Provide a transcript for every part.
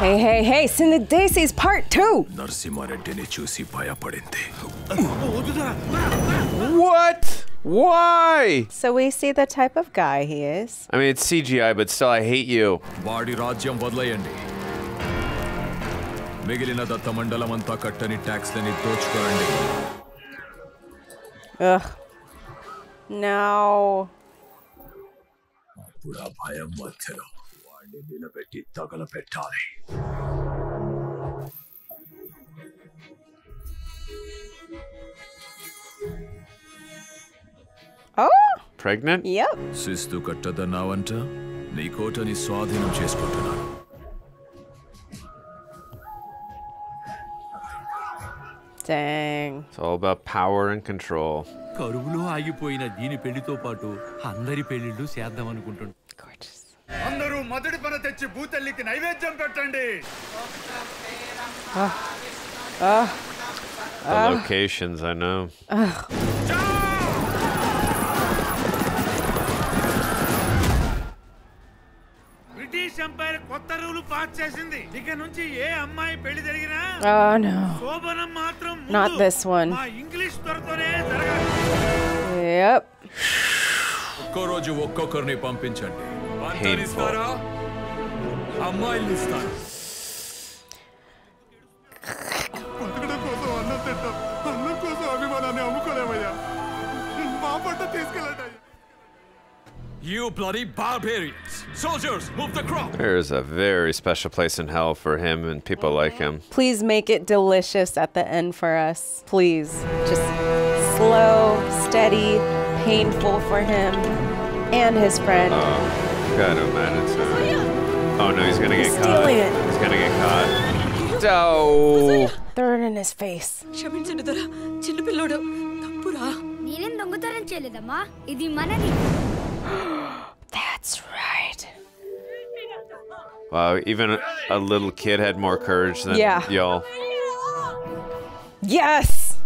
Hey, hey, hey, CineDesi is part two. What? Why? So we see the type of guy he is. I mean, it's CGI, but still, I hate you. వాడి Ugh. No. వాడిని నిలబెట్టి తగలబెట్టాలి Oh, Pregnant? yep. శిస్తు కట్టదన్నావంట నీ కోటని స్వాధీనం చేసుకుంటున్నాను Dang. It's all about power and control. కరువులో ఆగిపోయిన దీని పెళ్లితో పాటు అందరి పెళ్లిళ్ళు చేద్దాం అనుకుంటున్నాం Gorgeous. అందరూ మొదటి పన తెచ్చి భూతల్లికి నైవేద్యం పెట్టండి The locations, I know. British empire కొత్త రూల్ పాస్ చేసింది ఇక నుంచి ఏ అమ్మాయి పెళ్లి జరిగినా Oh no. శోభనం మాత్రం ముందు Not this one. మా ఇంగ్లీష్ త్వరతోనే జరగాలి Yep. ఒక్కో రోజు ఒక్కొక్కరిని పంపించండి painful. You bloody barbarians! Soldiers, move the crop! There's a very special place in hell for him and people like him. Please make it delicious at the end for us. Please. Just slow, steady, painful for him and his friend. Uh. God, oh man, it's a... Oh no, he's gonna get caught. He's gonna get caught. Oh. Third in his face. That's right. Wow, even a little kid had more courage than yeah. y'all. Yes!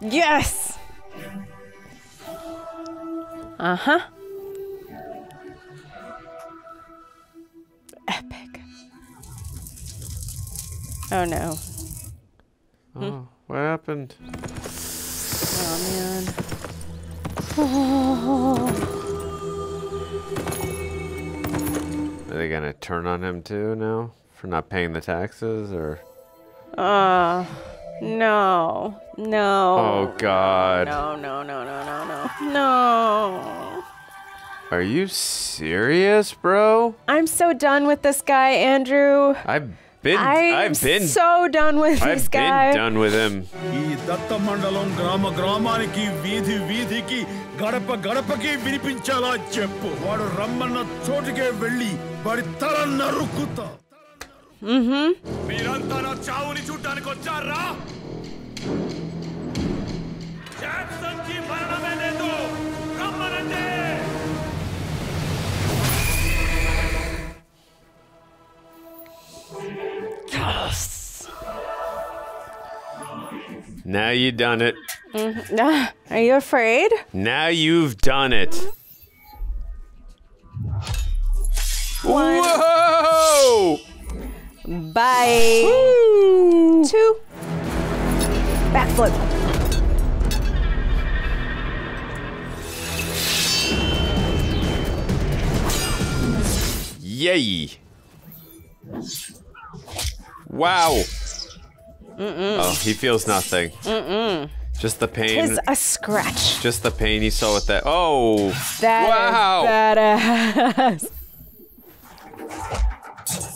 Yes! Uh huh. Epic. Oh no. Oh, what happened? Oh man. Are they gonna turn on him too now for not paying the taxes or? Oh no. No. Oh God! No, no, no, no, no, no. No. Are you serious, bro? I'm so done with this guy, Andrew. I've been. I'm I've been. so done with this I've been guy. done with him. ఈ దత్త మండలం గ్రామ గ్రామానికి వీధి వీధికి గడప గడపకి వినిపించేలా చెప్పు వాడు రమ్మన్న చోటుకే వెళ్ళి వాడి తల నరుక్కుతా మీరంతా నా చావుని చూడ్డానికి వచ్చారా జాక్సన్ కి మరణమే లేదు రమ్మనండి Now you done it. Ah, Are you afraid? Now you've done it. Whoa! Bye. Two. Backflip. Yay! Wow. Oh, he feels nothing. Just the pain. Is a scratch. Just the pain he saw with that. Oh! That is wow! badass.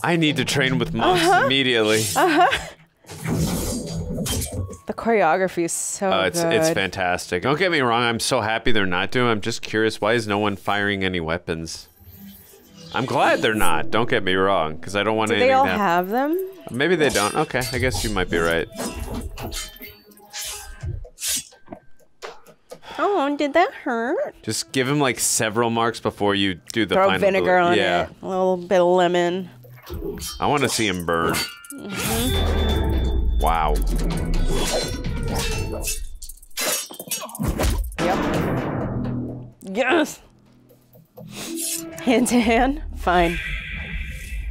I need to train with monks Uh-huh. immediately. The choreography is so Oh, it's good. it's fantastic. Don't get me wrong. I'm so happy they're not doing. I'm just curious. Why is no one firing any weapons? I'm glad they're not. Don't get me wrong, because I don't want Do anything they all to have them? Maybe they don't. Okay, I guess you might be right. Oh, did that hurt? Just give him like several marks before you do the Throw final. vinegar on yeah. it. A little bit of lemon. I want to see him burn. Mm-hmm. Wow. Yep. Yes. Hand to hand? Fine.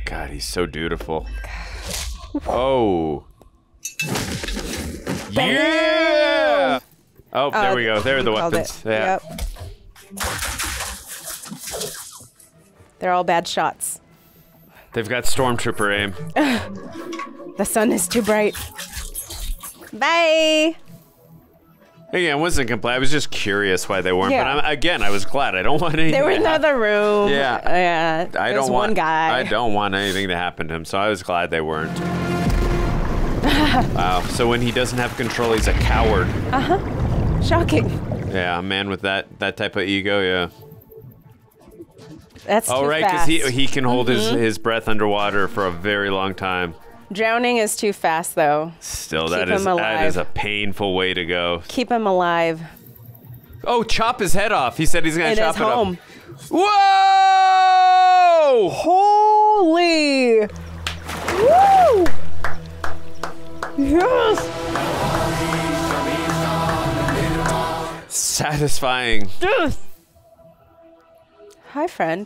God, he's so dutiful. Oh. Yeah! Oh, there Uh, we go. There are the weapons. Yeah. Yep. They're all bad shots. They've got stormtrooper aim. The sun is too bright. Bye. Again, I wasn't complaining. I was just curious why they weren't. Yeah. But I'm, again, I was glad. I don't want anything. They were to in the other room. Yeah. Yeah. I don't one want guy. I don't want anything to happen to him, so I was glad they weren't. wow. So when he doesn't have control, he's a coward. Uh huh. Shocking. Yeah, a man with that that type of ego. Yeah. That's Oh too right, because he he can hold his Mhm. his breath underwater for a very long time. Drowning is too fast, though. Still, Keep that is that is a painful way to go. Keep him alive. Oh, chop his head off. He said he's gonna In chop his it home. off. Whoa! Holy! Woo! Yes! Satisfying. Yes! Hi, friend.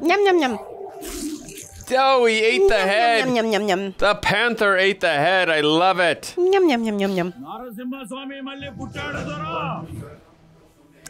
Yum yum yum. Oh, he ate the Yum, head. Yum yum yum yum. The panther ate the head. I love it. Yum yum yum yum yum. Narasimhaswamy మళ్ళీ పుట్టాడు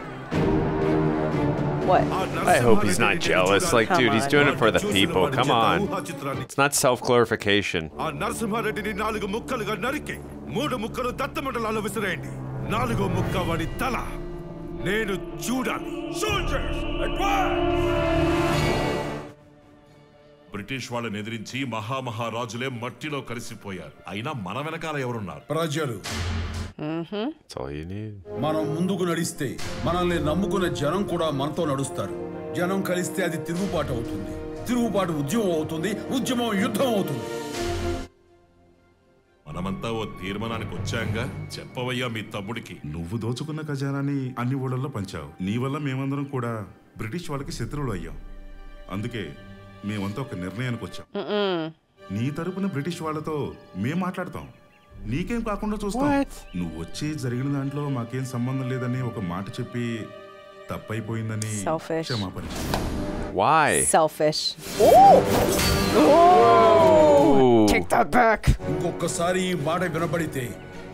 What? I hope he's not jealous. Like, Come dude, he's on. doing it for the people. Come on. It's not self glorification. ఆ నరసింహారెడ్డిని నాలుగు ముక్కలుగా నరికి మూడు ముక్కలు దత్తమండలాలు విసిరేయండి నాలుగో ముక్క వాడి తల నేను చూడాలి బ్రిటిష్ వాళ్ళని ఎదిరించి మహామహారాజులే మట్టిలో కలిసిపోయారు అయినా మన వెనకాల ఎవరున్నారు ప్రజలు That's all you need. మనం ముందుకు నడిస్తే మనల్ని నమ్ముకున్న జనం కూడా మనతో నడుస్తారు. జనం కలిస్తే అది తిరుగుబాటు అవుతుంది. తిరుగుబాటు ఉద్యమం అవుతుంది. ఉద్యమం యుద్ధం అవుతుంది. మనమంతా ఓ తీర్మానానికి వచ్చాంగా? చెప్పవయ్యా మీ తమ్ముడికి. నువ్వు దోచుకున్న ఖజానాన్ని అన్ని ఊళ్ళల్లో పంచావు. నీ వల్ల మేమందరం కూడా బ్రిటిష్ వాళ్ళకి శత్రువులు అయ్యాం. అందుకే మేమంతా ఒక నిర్ణయానికి వచ్చాం. నీ తరపున బ్రిటిష్ వాళ్ళతో మేం మాట్లాడతాం. నీకేం కాకుండా చూస్తాం నువ్వు వచ్చి జరిగిన దాంట్లో మాకేం సంబంధం లేదని ఒక మాట చెప్పి తప్పైపోయిందని Selfish. క్షమాపణ Why? Selfish. Ooh. Take that back. ఇంకొకసారి ఈ మాట వినబడితే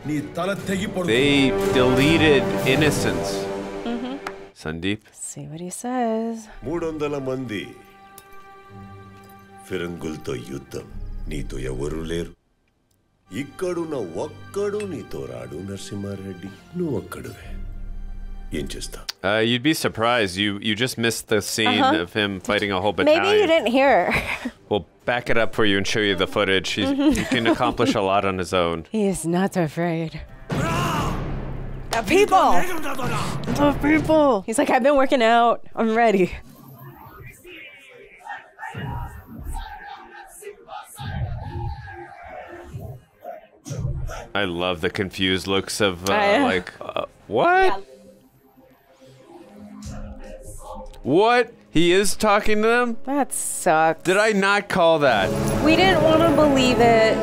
నీ తల తెగి పడుతుంది They deleted innocence. Sandeep? See what he says. మూడొందల మంది ఫిరంగులతో యుద్ధం నీతో ఎవరూ లేరు ఇక్కడున్న ఒక్కడు నీతో రాడు నరసింహారెడ్డి నువ్వు ఒక్కడువే ఏం చేస్తా Uh, you'd be surprised. You you just missed the scene Uh-huh. of him fighting a whole battalion. Maybe you didn't hear. We'll back it up for you and show you the footage. He's, he can accomplish a lot on his own. he is not afraid. The people! The people! He's like, I've been working out. I'm ready. I love the confused looks of uh, I know. like uh, what? What? He is talking to them? That sucks. Did I not call that? We didn't want to believe it.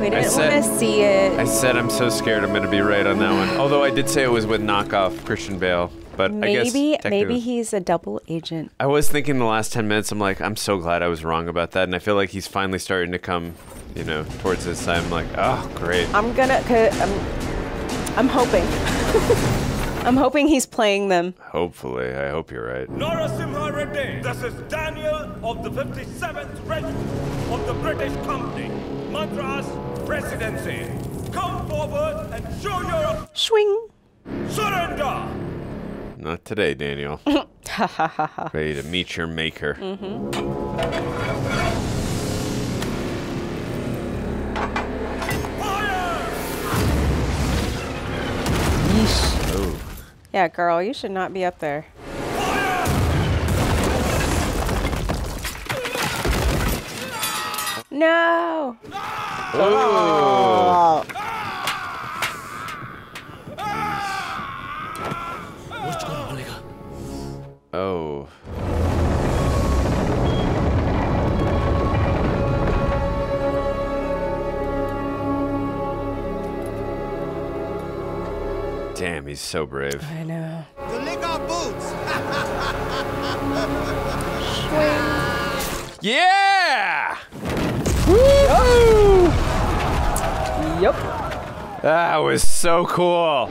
We didn't want to see it. I said I'm so scared I'm gonna be right on that one. Although I did say it was with knockoff Christian Bale, but I guess maybe technically- maybe he's a double agent. I was thinking the last 10 minutes, I'm like, I'm so glad I was wrong about that. And I feel like he's finally starting to come, you know, towards this side. I'm like, oh, great. I'm gonna. i I'm, I'm hoping. I'm hoping he's playing them. Hopefully. I hope you're right. Narasimha Reddy, this is Daniel of the 57th Regiment of the British Company, Madras Presidency. Come forward and show your Swing. surrender! Not today, Daniel. Ha ha ha ha. Ready to meet your maker. Yeesh. Yeah, girl, you should not be up there. No. Oh. Oh. Oh. Damn, he's so brave. I know. To lick our boots. Yeah! Woo! Yep. That was so cool.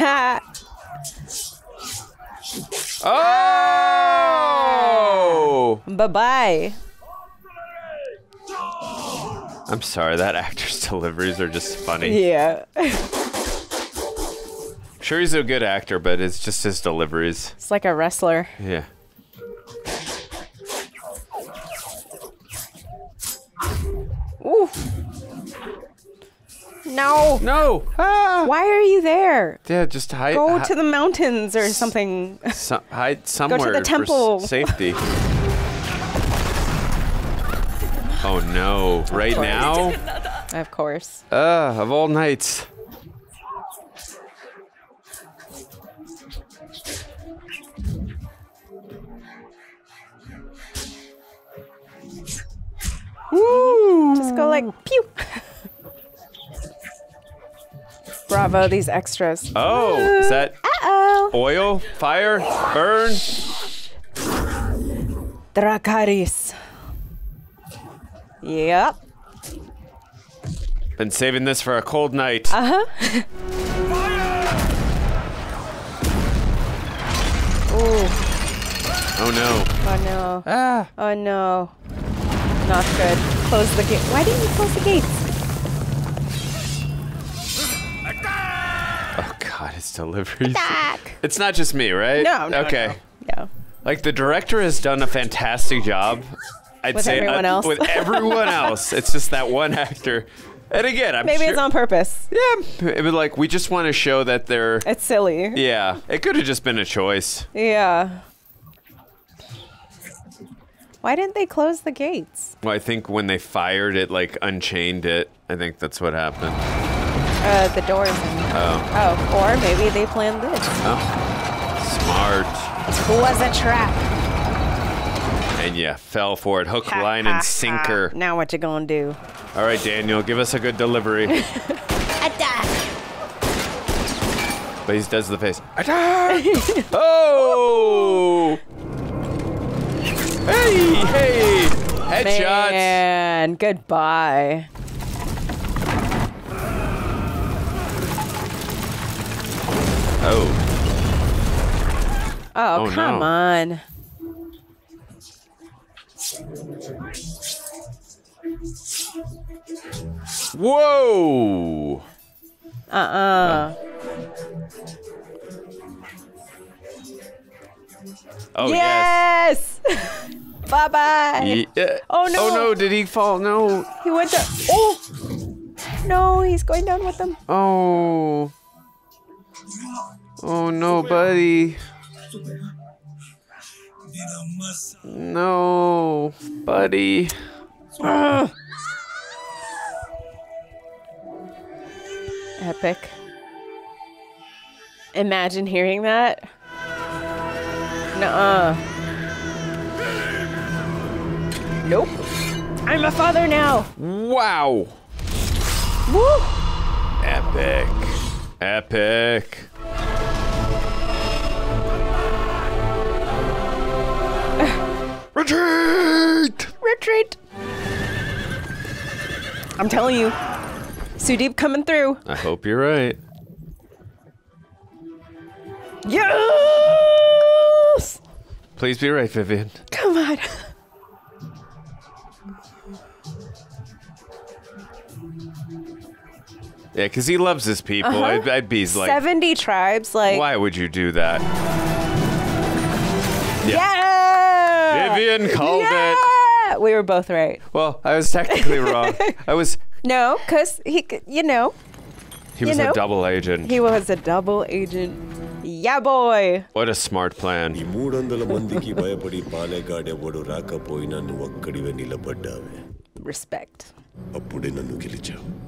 Oh! bye bye. I'm sorry, that actor's deliveries are just funny. Yeah. Sure, he's a good actor, but it's just his deliveries. It's like a wrestler. Yeah. No. No. Ah. Why are you there? Yeah, just hide. Go hi- to the mountains or something. so- hide somewhere for temple. s- safety. Oh no! Right now? Of course. Uh, of all nights. Woo! Just go like pew. Bravo, these extras. Oh, is that Uh-oh. oil, fire, burn? Dracarys. Yep. Been saving this for a cold night. Uh-huh. Ooh. Oh no. Oh no. Ah. Oh no. Not good. Close the gate. Why didn't you close the gates? Deliveries. Attack. It's not just me, right? No, no, Okay. no. Yeah. Like the director has done a fantastic job. I'd With say everyone uh, else. with everyone else. It's just that one actor. And again, I'm Maybe sure, it's on purpose. Yeah, it was like we just want to show that they're. It's silly. Yeah, it could have just been a choice. Yeah. Why didn't they close the gates? Well, I think when they fired it, like unchained it. I think that's what happened. Uh, the doors. Oh, Oh, or maybe they planned this. oh, smart. It was a trap. And yeah, fell for it, hook, Ha, line, ha, and sinker. ha. Now what you gonna do? All right, Daniel, give us a good delivery. Attack! But he does the face. Attack! oh! Hey, hey! Headshots! Man, goodbye. Oh, Oh, Oh, come no. on. whoa! Uh-uh. Oh yes. yes! Bye-bye. Yeah. Uh, oh, no. Oh no! Did he fall? No! He went down. Oh! No, he's going down with them. Oh! Oh no, buddy! No, buddy! Ugh. Epic. Imagine hearing that. Nuh-uh. Nope. I'm a father now. Wow! Woo! Epic! Epic. Retreat! Retreat! I'm telling you, Sudeep coming through. I hope you're right. Yes! Please be right, Vivian. Yeah, because he loves his people. Uh-huh. I'd, I'd be like, 70 tribes, like. why would you do that? Yeah! Vivian called it. yeah! We were both right. Well, I was technically wrong. I was. No, because he, c- you know, He You was know? a double agent. he was a double agent. Yeah, boy. What a smart plan. ఈ మూడొందల మందికి భయపడి పాలెగాడెవడు రాకపోయినా నువ్వు ఒక్కడివే నిలబడ్డావే Respect. అప్పుడే నన్ను గెలిచావు.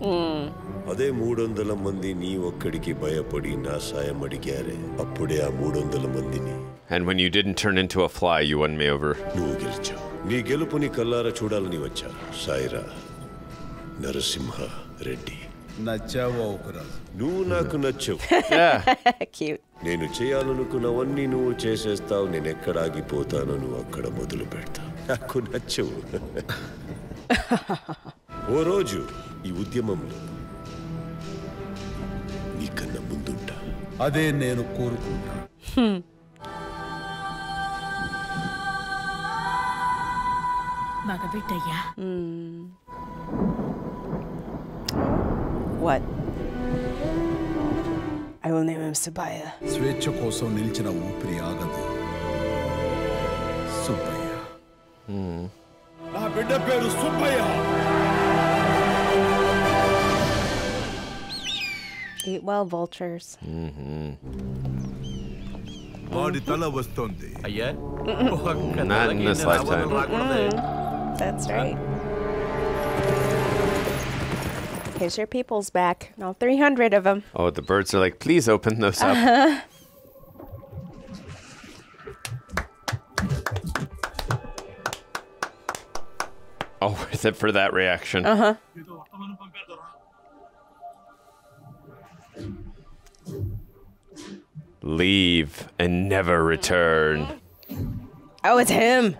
అదే మూడొందల మంది నీ ఒక్కడికి భయపడి నా సాయం అడిగారే అప్పుడే ఆ మూడొందల మందిని. And when you didn't turn into a fly, you won me over. నువ్వు గెలిచావు. నీ గెలుపుని కల్లారా చూడాలని వచ్చా. సాయిరా నరసింహ రెడ్డి. నచ్చావా ఒకరాజు నువ్వు నాకు నచ్చవు. Cute. నేను చేయాలనుకున్నవన్నీ నువ్వు చేసేస్తావు. నేను ఎక్కడ ఆగిపోతానో నువ్వు అక్కడ మొదలు పెడతావు నాకు నచ్చవు. ఓ రోజు ఈ ఉద్యమంలో నీకన్నా ముందుంటా. అదే నేను కోరుకుంటా. మగబిడ్డయ్యా. What? I will name him Sabaya. స్వేచ్ఛ కోసం నిలిచిన ఊపిరి ఆగదు. సుబ్బయ్య. నా బిడ్డ పేరు సుబ్బయ్య. Eat well, vultures. వాడి తల వస్తోంది అయ్యా Not in this lifetime. That's right. Here's your people's back. All 300 of them. Oh, the birds are like, please open those up. Uh-huh. Oh, worth it for that reaction. Uh-huh. Leave and never return. Oh, it's him.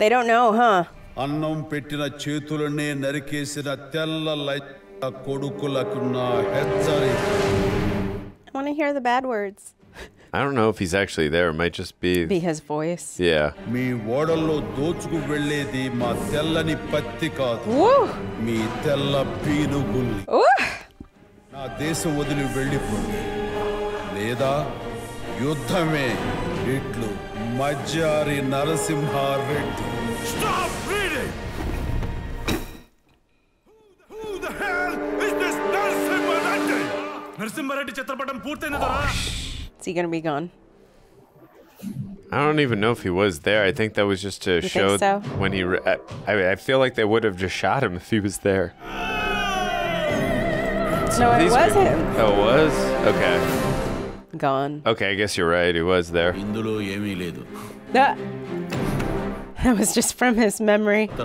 They don't know, huh? అన్నం పెట్టిన చేతులనే నరికేసిన తెల్ల లైట్ కొడుకులకున్న హెచ్చరిక I want to hear the bad words. I don't know if he's actually there. It might just be. Be his voice. Yeah. మీ ఓడల్లో దోచుకు వెళ్ళేది మా తెల్లని పత్తి కాదు మీ తెల్ల పీనుగుల్ని నా దేశం వదిలి వెళ్ళిపోండి లేదా యుద్ధమే ఇట్లు మజ్జారి Narasimha Reddy Stop reading! Who the hell is this Narasimha Reddy? Narasimha Reddy చిత్రపటం పూర్తయింది దొరా Is he going to be gone? I don't even know if he was there. I think that was just to You show think so? when he. Re- I, I feel like they would have just shot him if he was there. No, it These was were- him. Oh, it was? Okay. gone. Okay, I guess you're right. He was there. That, that was just from his memory. Okay,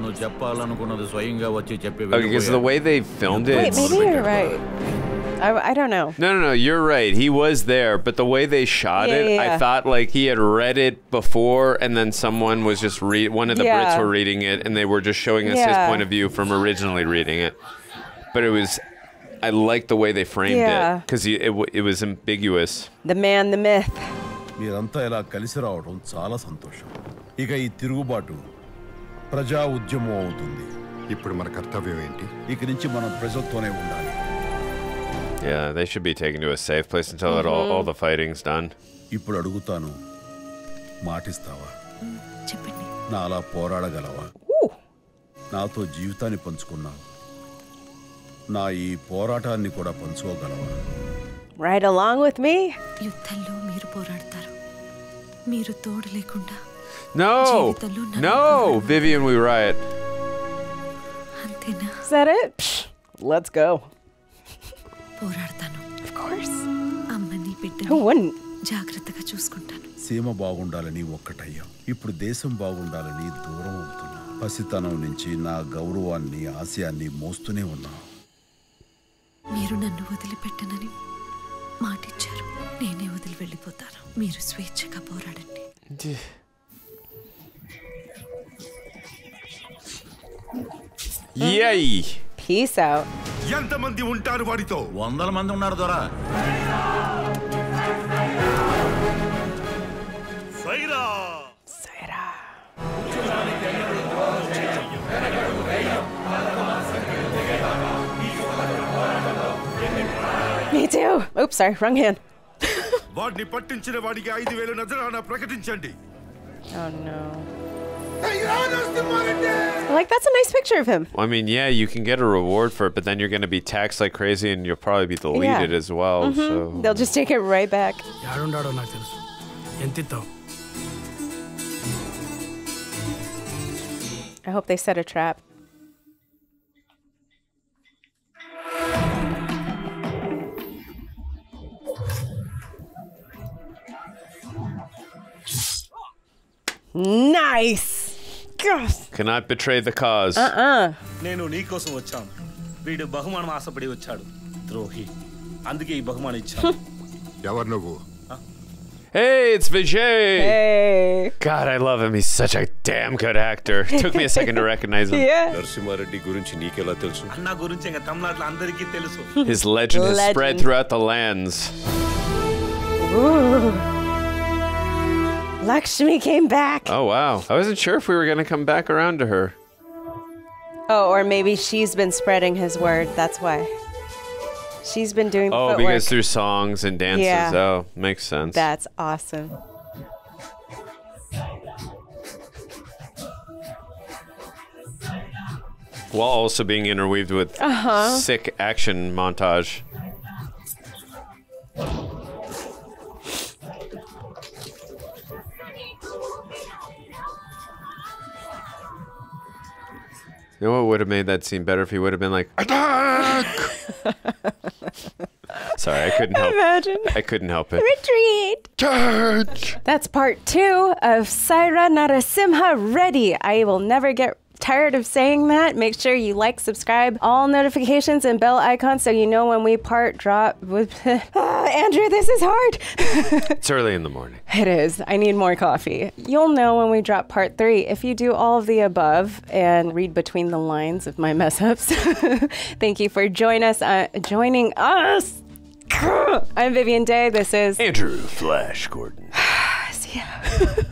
because the way they filmed it. Wait, maybe you're right. I, I, don't know. No, no, no. You're right. He was there, but the way they shot yeah, it, yeah. I thought like he had read it before, and then someone was just read. One of the Brits were reading it, and they were just showing us his point of view from originally reading it. But it was I liked the way they framed Yeah. it because it, w- it was ambiguous. The man, the myth. మీరంతా ఇలా కలిసి రావడం చాలా సంతోషం ఇక ఈ తిరుగుబాటు ప్రజా ఉద్యమం అవుతుంది ఇప్పుడు మన కర్తవ్యం ఏంటి ఇక నుంచి మనం ప్రజలతోనే ఉండాలి Yeah, they should be taken to a safe place until it all, all the fighting's done. ఇప్పుడు అడుగుతాను మాటిస్తావా నా అలా పోరాడగలవా నాతో జీవితాన్ని పంచుకున్నావు నా ఈ పోరాటాన్ని కూడా పంచుకోగలవా Right along with me? యుద్ధంలో మీరు పోరాడతారు మీరు తోడు లేకుండా నన్ను no, Vivian, we riot. అంతేనా Is that it? Psh, let's go. పోరాడతాను Of course. అమ్మని బిడ్డని? జాగ్రత్తగా చూసుకుంటాను సీమ బాగుండాలని ఒక్కటయ్యాం ఇప్పుడు దేశం బాగుండాలని దూరం అవుతున్నా పసితనం నుంచి నా గౌరవాన్ని ఆశయాన్ని మోస్తూనే ఉన్నా మీరు నన్ను వదిలిపెట్టనని మాటిచ్చారు. నేనే వదిలి వెళ్ళిపోతాను. మీరు స్వేచ్ఛగా పోరాడండి. Yay! Peace out. ఎంతమంది ఉంటారు వాడితో వందల మంది ఉన్నారు దొరా. Woo! Oops, sorry, wrong hand. వాడిని పట్టించిన వాడికి ఐదు వేలు నజరానా ప్రకటించండి Oh no. Like that's a nice picture of him. I mean, yeah, you can get a reward for it, but then you're going to be taxed like crazy and you'll probably be deleted as well. Mhm. So They'll just take it right back. యాడుండాడో నాకు తెలుసు ఎంత ఇస్తావు I hope they set a trap. Nice. Gosh. cannot betray the cause. Uh-uh. నేను నీకోసం వచ్చాను వీడు బహుమానం ఆశపడి వచ్చాడు ద్రోహి అందుకే ఈ బహుమానం ఇచ్చాను ఎవరు నువ్వు Hey, it's Vijay. Hey. God, I love him. He's such a damn good actor. Took me a second to recognize him. Narasimha Reddy గురించి నీకెలా తెలుసు అన్న గురించి ఇంకా తమిళనాడులో అందరికీ తెలుసు His legend has spread Legend. throughout the lands. Ooh. Lakshmi came back. Oh, wow. I wasn't sure if we were going to come back around to her. Oh, or maybe she's been spreading his word. That's why. She's been doing Oh, footwork. because through songs and dances. Yeah. Oh, makes sense. That's awesome. While also being interweaved with Uh-huh. sick action montage. You know what would have made that scene better if he would have been like, attack! Sorry, I couldn't help. Imagine. I couldn't help it. Retreat. Charge. That's part two of Sye Raa Narasimha Reddy. I will never get tired of saying that. Make sure you like, subscribe, all notifications, and bell icons so you know when we part drop. Ah, Andrew, this is hard. It's early in the morning. It is. I need more coffee. You'll know when we drop part three if you do all of the above and read between the lines of my mess ups. Thank you for join us. Uh, joining us. I'm Vivian Day. This is Andrew Flash Gordon. See ya.